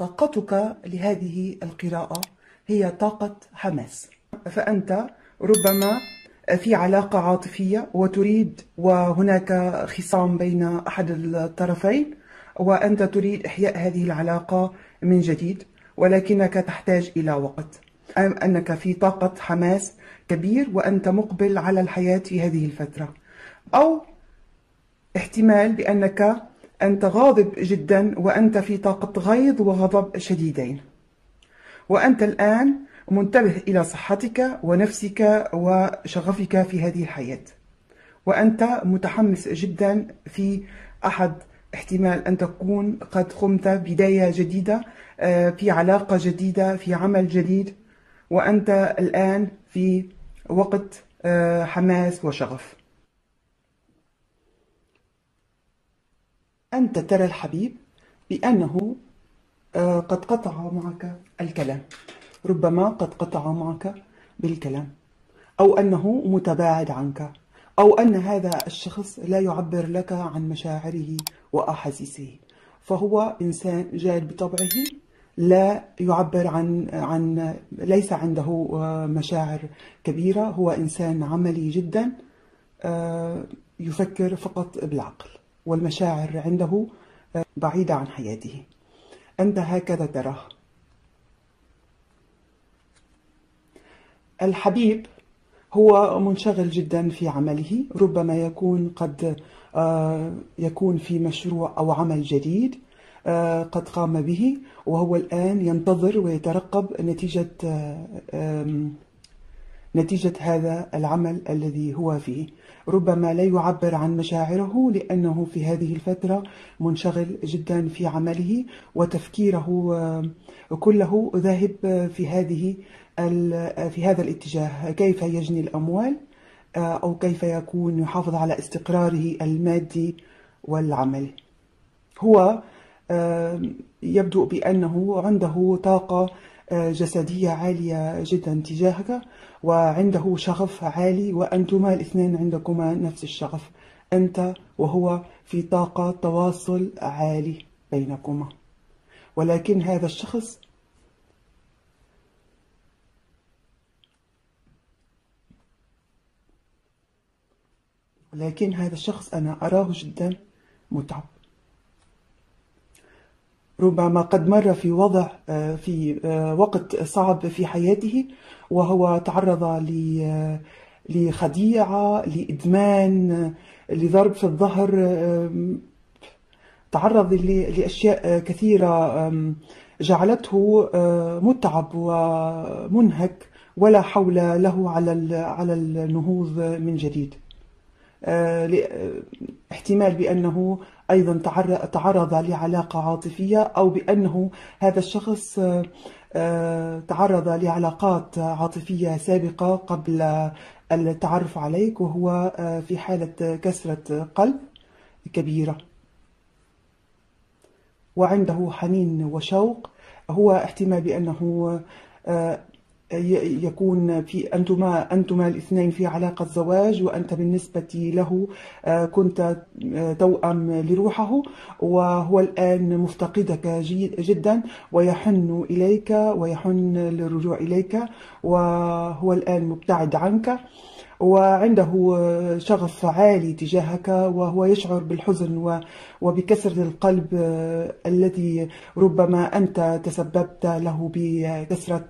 طاقتك لهذه القراءة هي طاقة حماس. فأنت ربما في علاقة عاطفية وتريد وهناك خصام بين أحد الطرفين وأنت تريد إحياء هذه العلاقة من جديد ولكنك تحتاج إلى وقت. أنك في طاقة حماس كبير وأنت مقبل على الحياة في هذه الفترة. أو احتمال بأنك أنت غاضب جدا وأنت في طاقة غيظ وغضب شديدين. وأنت الآن منتبه إلى صحتك ونفسك وشغفك في هذه الحياة. وأنت متحمس جدا في أحد احتمال أن تكون قد قمت بداية جديدة آه، في علاقة جديدة في عمل جديد. وأنت الآن في وقت آه، حماس وشغف. أنت ترى الحبيب بأنه آه، قد قطع معك الكلام. ربما قد قطع معك بالكلام. أو أنه متباعد عنك. أو أن هذا الشخص لا يعبر لك عن مشاعره وأحاسيسه. فهو إنسان جاد بطبعه لا يعبر عن عن ليس عنده آه، مشاعر كبيرة. هو إنسان عملي جدا آه، يفكر فقط بالعقل. والمشاعر عنده آه، بعيدة عن حياته. أنت هكذا تراه. الحبيب هو منشغل جدا في عمله ربما يكون قد يكون في مشروع أو عمل جديد آه، قد قام به وهو الآن ينتظر ويترقب نتيجة آه، نتيجة هذا العمل الذي هو فيه. ربما لا يعبر عن مشاعره لأنه في هذه الفترة منشغل جدا في عمله وتفكيره آه، كله ذاهب في هذه في هذا الاتجاه. كيف يجني الأموال؟ أو كيف يكون يحافظ على استقراره المادي والعملي هو يبدو بأنه عنده طاقة آه، جسدية عالية جدا تجاهك وعنده شغف عالي وأنتما الاثنين عندكما نفس الشغف أنت وهو في طاقة تواصل عالي بينكما. ولكن هذا الشخص ولكن هذا الشخص أنا أراه جدا متعب. ربما قد مر في وضع آه، في آه، وقت صعب في حياته وهو تعرض آه، لخديعة لإدمان لضرب في الظهر تعرض لأشياء كثيرة جعلته متعب ومنهك ولا حول له على على النهوض من جديد. احتمال بأنه أيضا تعرض لعلاقة عاطفية أو بأنه هذا الشخص آه، آه، تعرض لعلاقات عاطفية سابقة قبل التعرف عليك وهو آه، في حالة كسرة قلب كبيرة. وعنده حنين وشوق. هو احتمال بأنه يكون في أنتما أنتما الاثنين في علاقة زواج وأنت بالنسبة له آه، كنت آه، توأم لروحه وهو الآن مفتقدك جدا ويحن إليك ويحن للرجوع إليك وهو الآن مبتعد عنك وعنده شغف عالي تجاهك وهو يشعر بالحزن وبكسرة القلب آه، الذي ربما أنت تسببت له بكسرة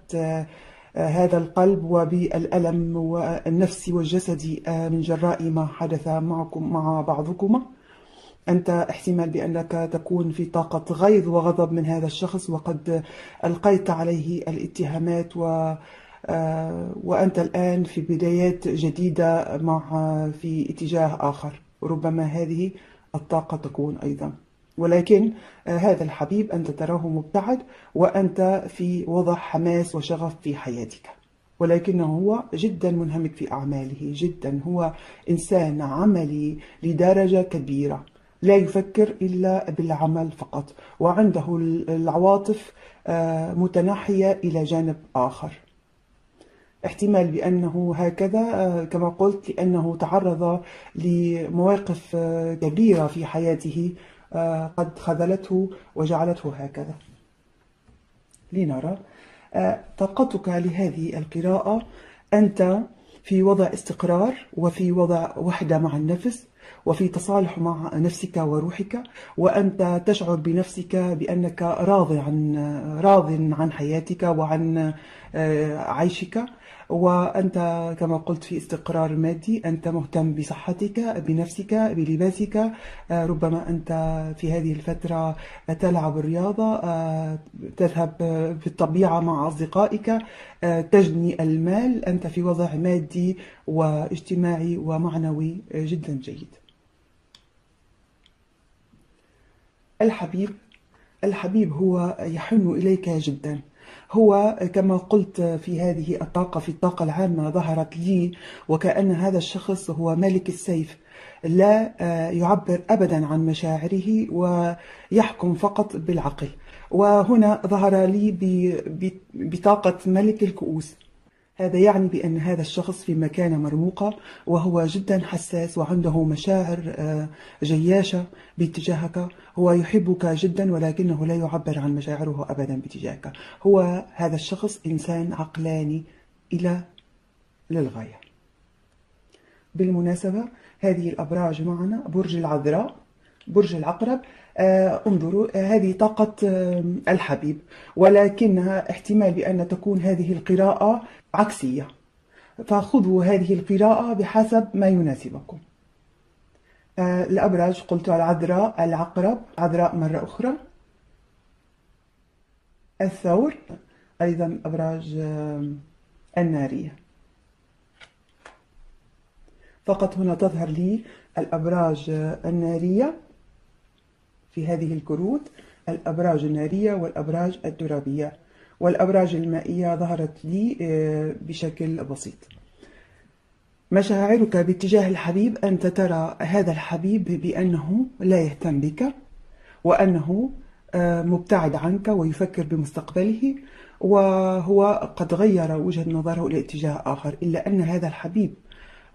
هذا القلب وبالألم النفسي والجسدي آه، من جراء ما حدث معكم مع بعضكما. أنت احتمال بأنك تكون في طاقة غيظ وغضب من هذا الشخص وقد ألقيت عليه الاتهامات و آه، وأنت الآن في بدايات جديدة مع في اتجاه آخر. ربما هذه الطاقة تكون أيضا. ولكن آه، هذا الحبيب أنت تراه مبتعد وأنت في وضع حماس وشغف في حياتك. ولكنه هو جدا منهمك في أعماله جدا هو إنسان عملي لدرجة كبيرة. لا يفكر إلا بالعمل فقط وعنده العواطف آه، متناحية إلى جانب آخر. احتمال بأنه هكذا آه، كما قلت لأنه تعرض لمواقف كبيرة في حياته. قد خذلته وجعلته هكذا. لنرى. طاقتك لهذه القراءة أنت في وضع استقرار وفي وضع وحدة مع النفس وفي تصالح مع نفسك وروحك وأنت تشعر بنفسك بأنك راضي عن راض عن حياتك وعن عيشك. وأنت كما قلت في استقرار مادي أنت مهتم بصحتك بنفسك بلباسك. آه، ربما أنت في هذه الفترة تلعب الرياضة آه، تذهب في الطبيعة مع أصدقائك آه، تجني المال. أنت في وضع مادي واجتماعي ومعنوي جدا جيد. الحبيب الحبيب هو يحن إليك جدا. هو كما قلت في هذه الطاقة في الطاقة العامة ظهرت لي وكأن هذا الشخص هو ملك السيف. لا آه، يعبر أبدا عن مشاعره ويحكم فقط بالعقل. وهنا ظهر لي بطاقة ملك الكؤوس. هذا يعني بأن هذا الشخص في مكانة مرموقة وهو جدا حساس وعنده مشاعر آه، جياشة باتجاهك. هو يحبك جدا ولكنه لا يعبر عن مشاعره أبدا باتجاهك. هو هذا الشخص إنسان عقلاني إلى للغاية بالمناسبة هذه الأبراج معنا برج العذراء برج العقرب. انظروا آه هذه طاقة آه الحبيب. ولكنها احتمال بأن تكون هذه القراءة عكسية. فخذوا هذه القراءة بحسب ما يناسبكم. آه الأبراج قلت العذراء العقرب عذراء مرة أخرى. الثور أيضا أبراج آه النارية. فقط هنا تظهر لي الأبراج النارية. في هذه الكروت الأبراج النارية والأبراج الترابية. والأبراج المائية ظهرت لي آه، بشكل بسيط. مشاعرك باتجاه الحبيب أنت ترى هذا الحبيب بأنه لا يهتم بك وأنه آه، مبتعد عنك ويفكر بمستقبله وهو قد غير وجهة نظره إلى اتجاه آخر إلا أن هذا الحبيب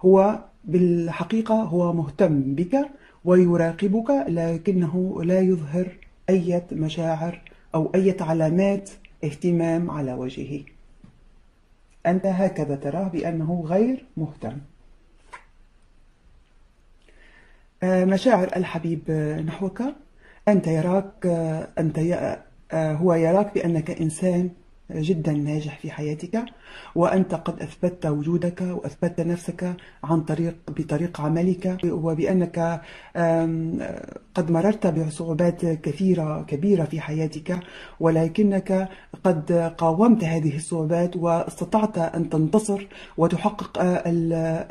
هو بالحقيقة هو مهتم بك ويراقبك لكنه لا يظهر أي مشاعر أو أي علامات اهتمام على وجهه. أنت هكذا تراه بأنه غير مهتم. آه، مشاعر الحبيب نحوك أنت يراك آه، أنت آه، هو يراك بأنك إنسان جدا ناجح في حياتك وأنت قد أثبتت وجودك وأثبتت نفسك عن طريق بطريق عملك وبأنك قد مررت بصعوبات كثيرة كبيرة في حياتك ولكنك قد قاومت هذه الصعوبات واستطعت أن تنتصر وتحقق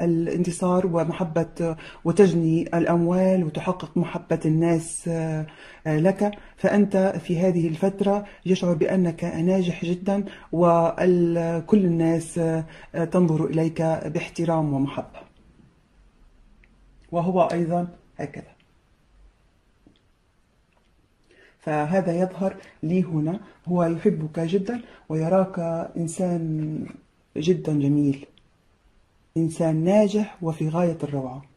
الانتصار ومحبة وتجني الأموال وتحقق محبة الناس لك. فأنت في هذه الفترة يشعر بأنك ناجح جدا. وكل الناس تنظر إليك باحترام ومحبة. وهو أيضا هكذا. فهذا يظهر لي هنا. هو يحبك جدا ويراك إنسان جدا جميل إنسان ناجح وفي غاية الروعة.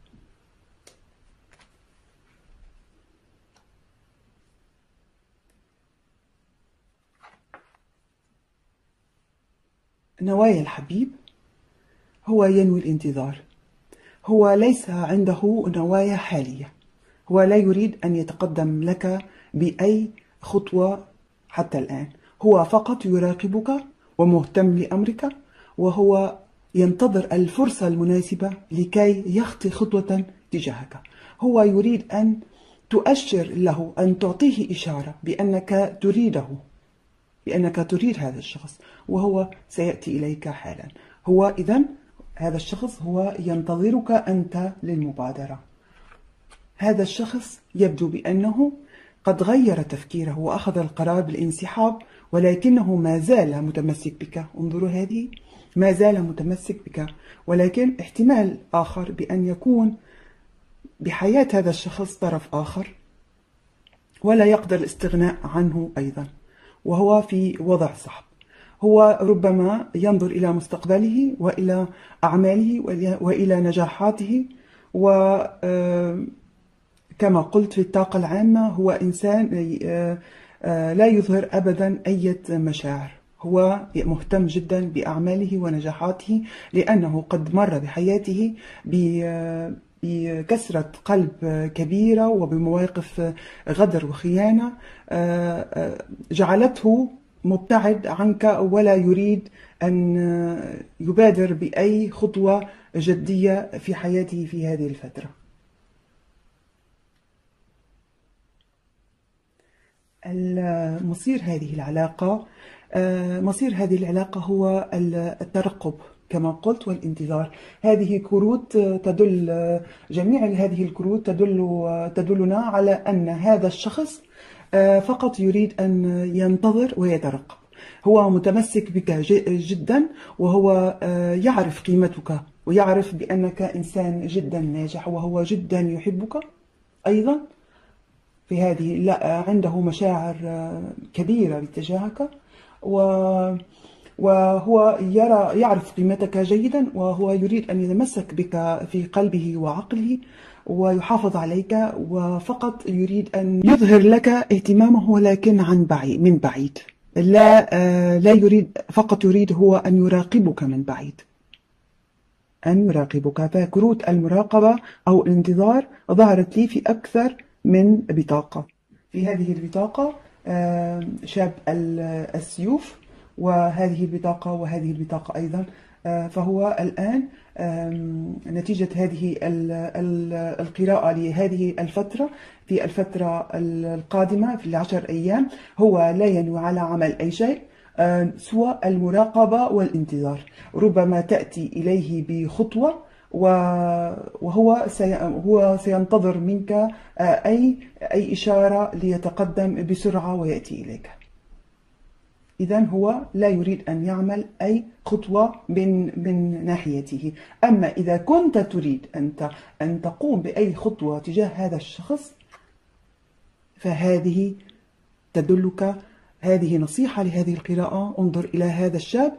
نوايا الحبيب هو ينوي الانتظار. هو ليس عنده نوايا حالية. هو لا يريد أن يتقدم لك بأي خطوة حتى الآن. هو فقط يراقبك ومهتم لأمرك وهو ينتظر الفرصة المناسبة لكي يخطي خطوة تجاهك. هو يريد أن تؤشر له أن تعطيه إشارة بأنك تريده. بأنك تريد هذا الشخص وهو سيأتي إليك حالا. هو إذا هذا الشخص هو ينتظرك أنت للمبادرة. هذا الشخص يبدو بأنه قد غير تفكيره وأخذ القرار بالانسحاب ولكنه ما زال متمسك بك. انظروا هذه ما زال متمسك بك. ولكن احتمال آخر بأن يكون بحياة هذا الشخص طرف آخر ولا يقدر الاستغناء عنه أيضا. وهو في وضع صعب. هو ربما ينظر إلى مستقبله وإلى أعماله وإلى نجاحاته وكما قلت في الطاقة العامة هو إنسان لا يظهر أبدا أي مشاعر. هو مهتم جدا بأعماله ونجاحاته لأنه قد مر بحياته بكسرة قلب كبيرة وبمواقف غدر وخيانة جعلته مبتعد عنك ولا يريد أن يبادر بأي خطوة جدية في حياته في هذه الفترة. مصير هذه العلاقة مصير هذه العلاقة هو الترقب. كما قلت والانتظار. هذه كروت تدل جميع هذه الكروت تدل تدلنا على أن هذا الشخص فقط يريد أن ينتظر ويترقب. هو متمسك بك جدا وهو يعرف قيمتك ويعرف بأنك إنسان جدا ناجح وهو جدا يحبك أيضا. في هذه لا عنده مشاعر كبيرة باتجاهك و وهو يرى يعرف قيمتك جيدا وهو يريد أن يتمسك بك في قلبه وعقله ويحافظ عليك وفقط يريد أن يظهر لك اهتمامه ولكن عن بعيد من بعيد. لا آه، لا يريد فقط يريد هو أن يراقبك من بعيد. أن يراقبك. فكروت المراقبة أو الانتظار ظهرت لي في أكثر من بطاقة. في هذه البطاقة آه، شاب السيوف وهذه البطاقة وهذه البطاقة أيضا. آه، فهو الآن نتيجة هذه القراءة لهذه الفترة في الفترة القادمة في العشر أيام هو لا ينوي على عمل أي شيء آه، سوى المراقبة والانتظار. ربما تأتي إليه بخطوة وهو هو سينتظر منك آه، أي أي إشارة ليتقدم بسرعة ويأتي إليك. إذا هو لا يريد أن يعمل أي خطوة من من ناحيته. أما إذا كنت تريد أنت أن تقوم بأي خطوة تجاه هذا الشخص فهذه تدلك هذه نصيحة لهذه القراءة. انظر إلى هذا الشاب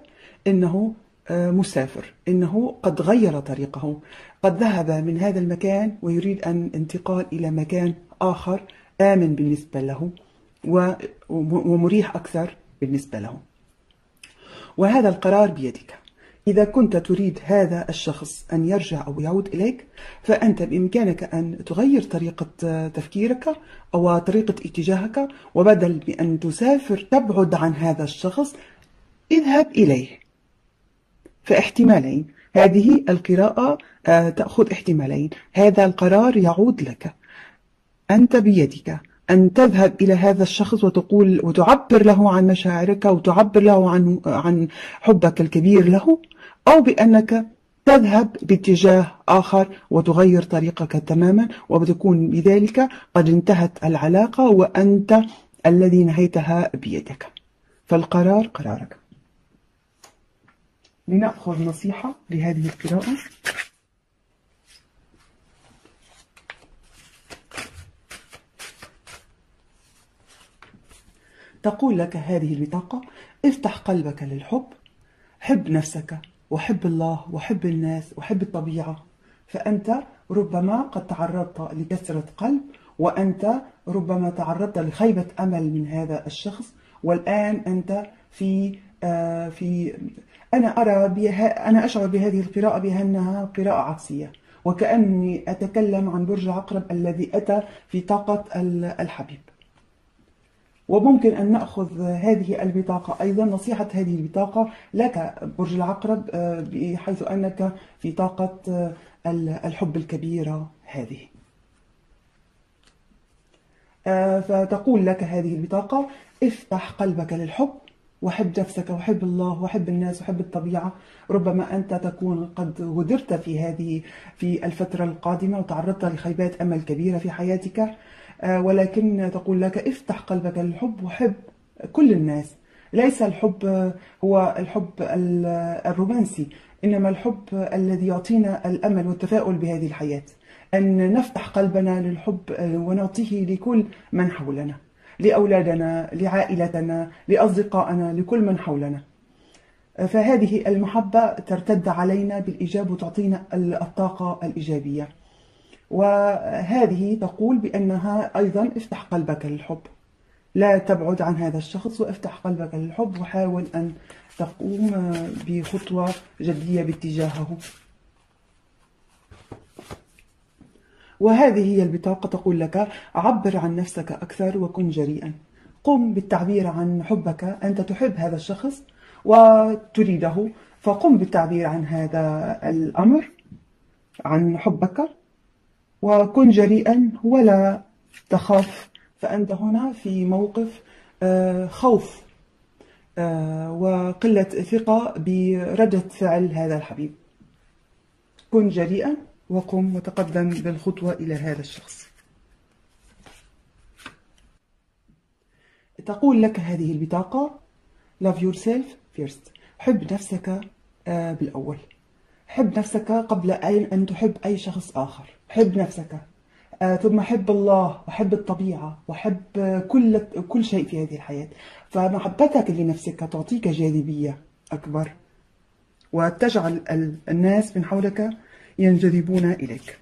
إنه آه، مسافر إنه قد غير طريقه قد ذهب من هذا المكان ويريد أن انتقال إلى مكان آخر آمن بالنسبة له ومريح أكثر. بالنسبة له وهذا القرار بيدك. إذا كنت تريد هذا الشخص أن يرجع أو يعود إليك فأنت بإمكانك أن تغير طريقة تفكيرك أو طريقة اتجاهك وبدل بأن تسافر تبعد عن هذا الشخص اذهب إليه. فاحتمالين. هذه القراءة آه، تأخذ احتمالين. هذا القرار يعود لك. أنت بيدك. أن تذهب إلى هذا الشخص وتقول وتعبر له عن مشاعرك وتعبر له عن عن حبك الكبير له أو بأنك تذهب باتجاه آخر وتغير طريقك تماما وبتكون بذلك قد انتهت العلاقة وأنت الذي نهيتها بيدك. فالقرار قرارك. لنأخذ نصيحة لهذه القراءة. تقول لك هذه البطاقة افتح قلبك للحب حب نفسك وحب الله وحب الناس وحب الطبيعة. فأنت ربما قد تعرضت لكسرة قلب وأنت ربما تعرضت لخيبة أمل من هذا الشخص. والآن أنت في آه في أنا أرى بها أنا أشعر بهذه القراءة بأنها قراءة عكسية. وكأني أتكلم عن برج عقرب الذي أتى في طاقة الحبيب. وممكن أن نأخذ هذه البطاقة أيضا نصيحة هذه البطاقة لك برج العقرب آه، بحيث أنك في طاقة آه، الحب الكبيرة هذه. آه، فتقول لك هذه البطاقة افتح قلبك للحب وحب نفسك وحب الله وحب الناس وحب الطبيعة. ربما أنت تكون قد غدرت في هذه في الفترة القادمة وتعرضت لخيبات أمل كبيرة في حياتك. ولكن تقول لك افتح قلبك للحب وحب كل الناس. ليس الحب هو الحب الرومانسي إنما الحب الذي يعطينا الأمل والتفاؤل بهذه الحياة. أن نفتح قلبنا للحب ونعطيه لكل من حولنا لأولادنا لعائلتنا لأصدقائنا لكل من حولنا. فهذه المحبة ترتد علينا بالإيجاب وتعطينا الطاقة الإيجابية. وهذه تقول بأنها أيضا افتح قلبك للحب. لا تبعد عن هذا الشخص وافتح قلبك للحب وحاول أن تقوم بخطوة جدية باتجاهه. وهذه هي البطاقة تقول لك عبر عن نفسك أكثر وكن جريئا. قم بالتعبير عن حبك أنت تحب هذا الشخص وتريده فقم بالتعبير عن هذا الأمر عن حبك. وكن جريئا ولا تخاف فأنت هنا في موقف آه، خوف آه، وقلة ثقة بردة فعل هذا الحبيب. كن جريئا وقم وتقدم بالخطوة إلى هذا الشخص. تقول لك هذه البطاقة love yourself first. حب نفسك آه، بالأول. حب نفسك قبل أن تحب أي شخص آخر. حب نفسك. آه، ثم حب الله وحب الطبيعة وحب كل كل شيء في هذه الحياة. فمحبتك لنفسك تعطيك جاذبية أكبر وتجعل الناس من حولك ينجذبون إليك.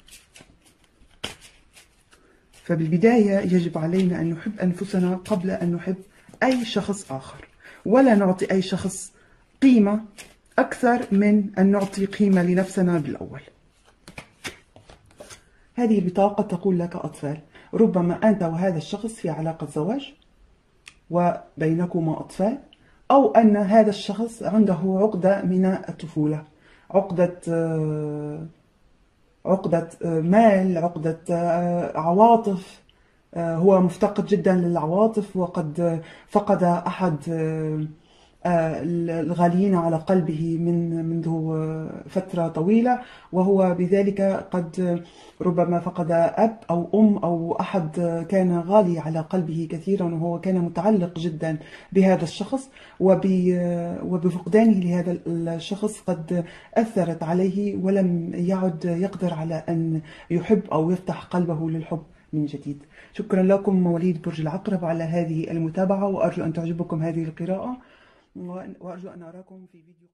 فبالبداية يجب علينا أن نحب أنفسنا قبل أن نحب أي شخص آخر ولا نعطي أي شخص قيمة أكثر من أن نعطي قيمة لنفسنا بالأول. هذه البطاقة تقول لك أطفال ربما أنت وهذا الشخص في علاقة زواج وبينكما أطفال أو أن هذا الشخص عنده عقدة من الطفولة عقدة عقدة مال عقدة عواطف. هو مفتقد جدا للعواطف وقد فقد أحد الغاليين على قلبه من منذ فترة طويلة وهو بذلك قد ربما فقد أب أو أم أو أحد كان غالي على قلبه كثيرا وهو كان متعلق جدا بهذا الشخص وبفقدانه لهذا الشخص قد أثرت عليه ولم يعد يقدر على أن يحب أو يفتح قلبه للحب من جديد. شكرا لكم مواليد برج العقرب على هذه المتابعة وأرجو أن تعجبكم هذه القراءة. وأرجو أن أراكم في فيديو